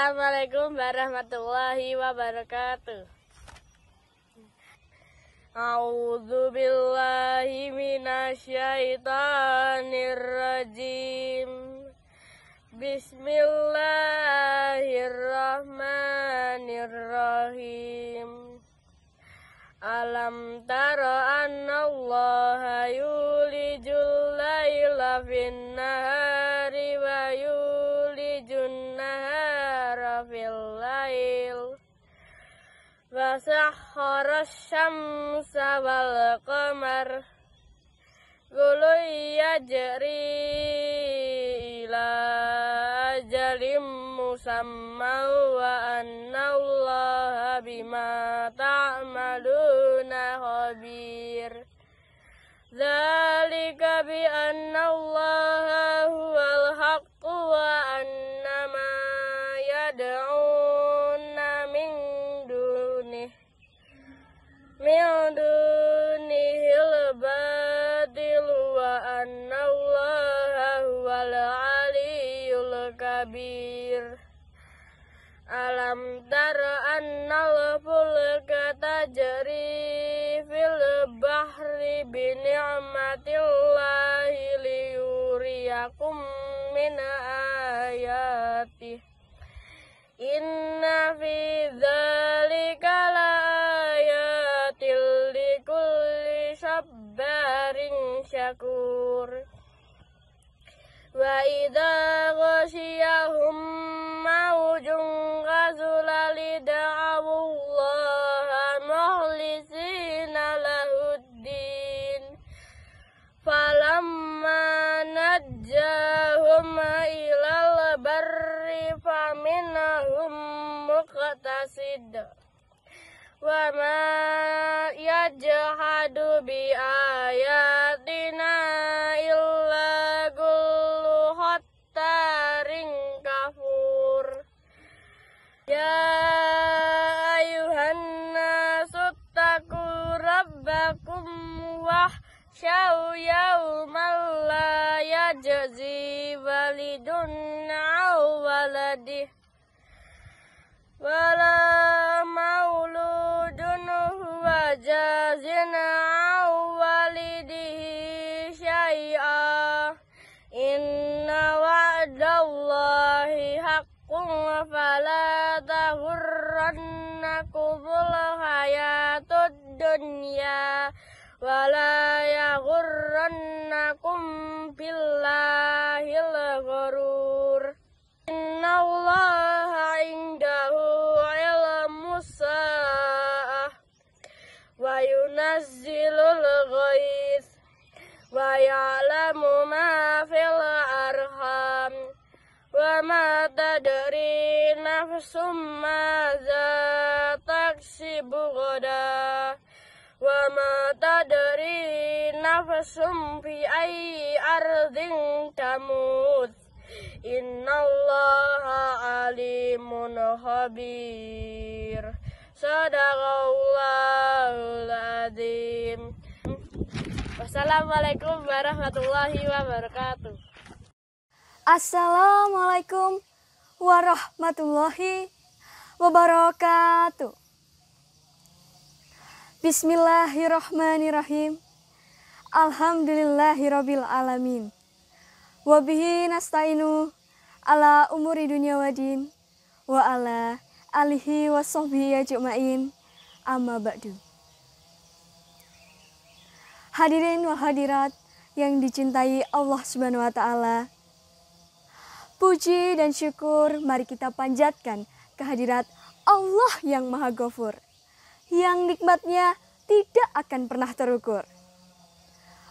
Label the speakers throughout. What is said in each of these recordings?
Speaker 1: Assalamualaikum warahmatullahi wabarakatuh. A'udzu billahi minasyaitonir rajim. Bismillahirrahmanirrahim. Alam tara anna Allah yulijul laila fin nahari wa sahhara syamsa wal qamar Gulu yajri ila ajalim musamma wa anna Allah ta'maluna khabir kabir Alam tara annal fulka tajri fil bahri bi ni'matillahi liyuriyakum min ayatih Inna fi dzalika laayatil likulli sabbarin syakur Wa idza ghasyahum maujun ghazulali da'awullaha mukhlisina lahuddin Falamma najjahum ilal barri faminahum muqtasid Wa ma yajhadu bi ayatina wahsyaw yawmal la yajzi walidun aw waladih wala mauludun huwa jazin aw walidihi syai'a inna wa'dallahi haqqun fala tahurrannakumul hayatud dunya wala yaghurrannakum billahil ghurur. Inna allaha indahu ilmu sa'ah. Wa yunazzilul ghais wa ya'lamu ma fil arham. Wa ma tadri nafsum madza taksibu ghadan wa ma tadri nafsum fi ayyi ardin tamut Innallaha alimun khabir. Sadaqallahul azim. Wassalamualaikum warahmatullahi wabarakatuh.
Speaker 2: Assalamualaikum warahmatullahi wabarakatuh. Bismillahirrahmanirrahim. Alhamdulillahirabbil alamin. Wabihi nasta'inu ala umuri dunia wadin wa ala alihi wa sahbihi ajma'in amma ba'du. Hadirin wa hadirat yang dicintai Allah Subhanahu wa taala. Puji dan syukur mari kita panjatkan kehadirat Allah yang Maha Ghafur, yang nikmatnya tidak akan pernah terukur.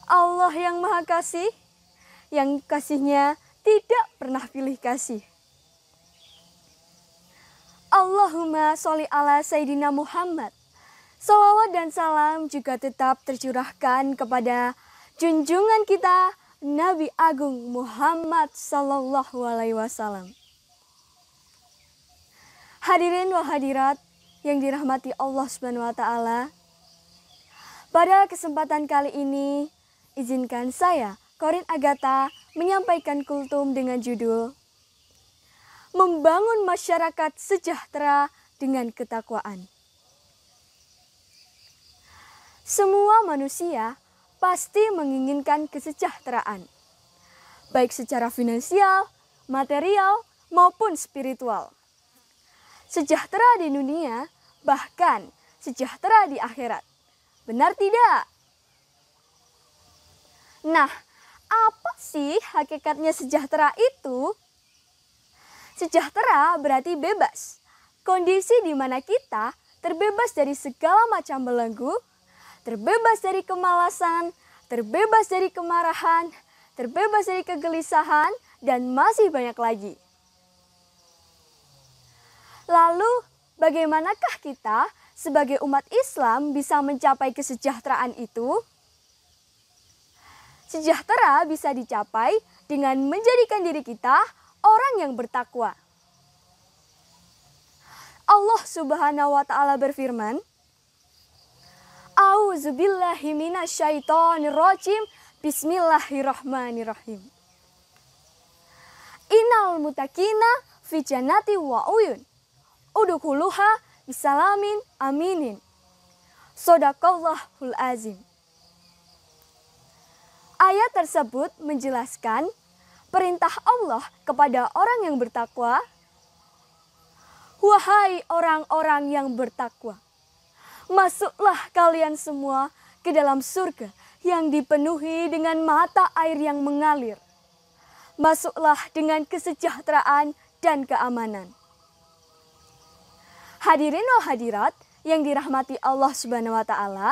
Speaker 2: Allah yang Maha Kasih, yang kasihnya tidak pernah pilih kasih. Allahumma sholli ala Sayyidina Muhammad. Salawat dan salam juga tetap tercurahkan kepada junjungan kita Nabi Agung Muhammad Sallallahu Alaihi Wasallam. Hadirin wa hadirat yang dirahmati Allah Subhanahu Wa Taala. Pada kesempatan kali ini, izinkan saya, Korin Agatha, menyampaikan kultum dengan judul membangun masyarakat sejahtera dengan ketakwaan. Semua manusia pasti menginginkan kesejahteraan, baik secara finansial, material, maupun spiritual. Sejahtera di dunia, bahkan sejahtera di akhirat. Benar tidak? Nah, apa sih hakikatnya sejahtera itu? Sejahtera berarti bebas. Kondisi di mana kita terbebas dari segala macam belenggu, terbebas dari kemalasan, terbebas dari kemarahan, terbebas dari kegelisahan, dan masih banyak lagi. Lalu, bagaimanakah kita sebagai umat Islam bisa mencapai kesejahteraan itu? Sejahtera bisa dicapai dengan menjadikan diri kita orang yang bertakwa. Allah Subhanahu wa taala berfirman, A'udzubillahi minasyaitonirrajim. Bismillahirrahmanirrahim. Innal mutakina fi jannati wa uyun. Udukuluha bisalamin aminin. Sodakallahul azim. Ayat tersebut menjelaskan perintah Allah kepada orang yang bertakwa. Wahai orang-orang yang bertakwa, masuklah kalian semua ke dalam surga yang dipenuhi dengan mata air yang mengalir. Masuklah dengan kesejahteraan dan keamanan. Hadirin wa hadirat yang dirahmati Allah Subhanahu wa taala,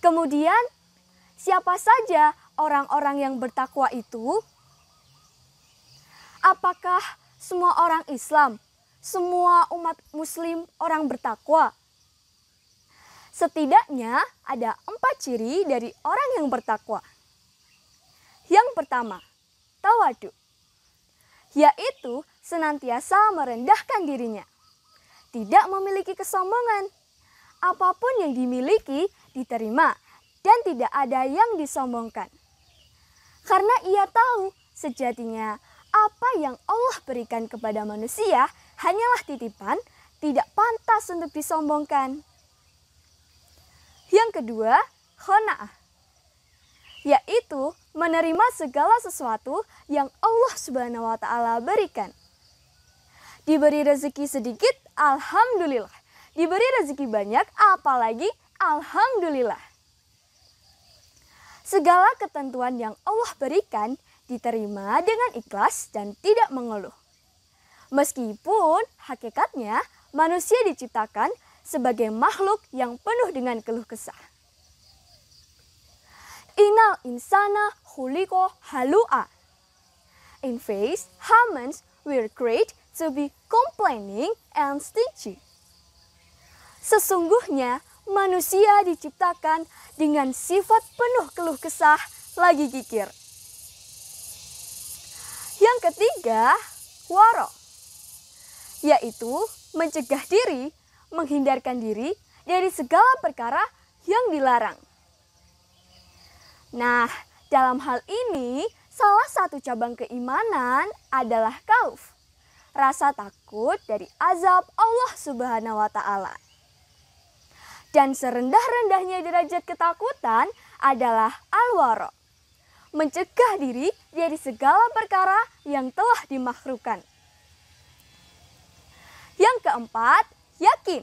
Speaker 2: Kemudian, siapa saja orang-orang yang bertakwa itu? Apakah semua orang Islam, semua umat Muslim orang bertakwa? Setidaknya ada empat ciri dari orang yang bertakwa. Yang pertama, tawadu, yaitu senantiasa merendahkan dirinya, tidak memiliki kesombongan. Apa pun yang dimiliki diterima dan tidak ada yang disombongkan. Karena ia tahu sejatinya apa yang Allah berikan kepada manusia hanyalah titipan, tidak pantas untuk disombongkan. Yang kedua, khona'ah. Yaitu menerima segala sesuatu yang Allah Subhanahu wa taala berikan. Diberi rezeki sedikit, alhamdulillah. Diberi rezeki banyak, apalagi Alhamdulillah. Segala ketentuan yang Allah berikan diterima dengan ikhlas dan tidak mengeluh. Meskipun hakikatnya manusia diciptakan sebagai makhluk yang penuh dengan keluh kesah. Inal insana huliko halua. In face, humans were created to be complaining and stingy. Sesungguhnya manusia diciptakan dengan sifat penuh keluh kesah lagi kikir. Yang ketiga, waro, yaitu mencegah diri, menghindarkan diri dari segala perkara yang dilarang. Nah, dalam hal ini, salah satu cabang keimanan adalah kauf, rasa takut dari azab Allah Subhanahu wa Ta'ala. Dan serendah-rendahnya derajat ketakutan adalah alwaro. Mencegah diri dari segala perkara yang telah dimakruhkan. Yang keempat, yakin.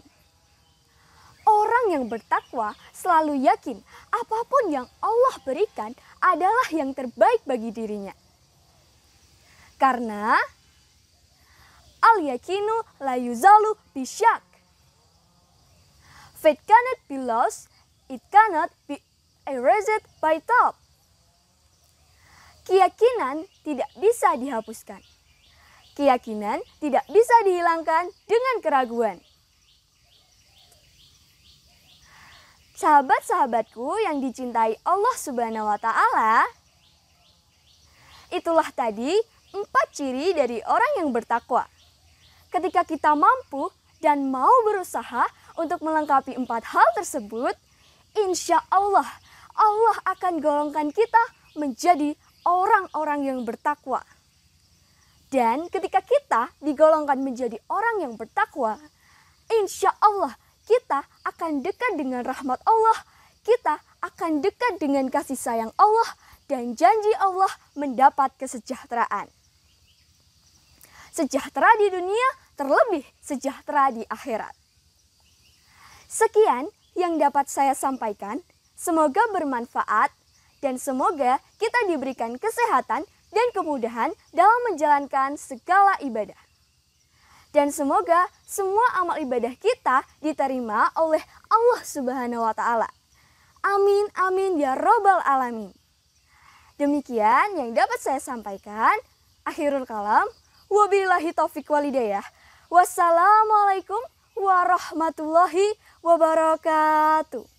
Speaker 2: Orang yang bertakwa selalu yakin apa pun yang Allah berikan adalah yang terbaik bagi dirinya. Karena al-yakinu la yuzalu bisyak Faith cannot be lost, it cannot be erased by thought. Keyakinan tidak bisa dihapuskan. Keyakinan tidak bisa dihilangkan dengan keraguan. Sahabat-sahabatku yang dicintai Allah Subhanahu wa taala, itulah tadi empat ciri dari orang yang bertakwa. Ketika kita mampu dan mau berusaha untuk melengkapi empat hal tersebut, insya Allah Allah akan golongkan kita menjadi orang-orang yang bertakwa. Dan ketika kita digolongkan menjadi orang yang bertakwa, insya Allah kita akan dekat dengan rahmat Allah, kita akan dekat dengan kasih sayang Allah, dan janji Allah mendapat kesejahteraan. Sejahtera di dunia, terlebih sejahtera di akhirat. Sekian yang dapat saya sampaikan. Semoga bermanfaat dan semoga kita diberikan kesehatan dan kemudahan dalam menjalankan segala ibadah. Dan semoga semua amal ibadah kita diterima oleh Allah Subhanahu wa taala. Amin amin ya robbal alamin. Demikian yang dapat saya sampaikan. Akhirul kalam. Wabillahi taufik walidayah. Wassalamualaikum warahmatullahi wabarakatuh.